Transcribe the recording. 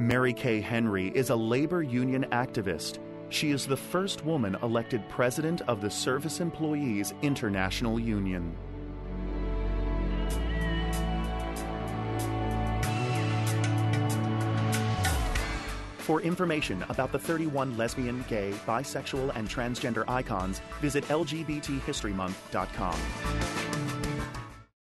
Mary Kay Henry is a labor union activist. She is the first woman elected president of the Service Employees International Union. For information about the 31 lesbian, gay, bisexual, and transgender icons, visit LGBTHistoryMonth.com.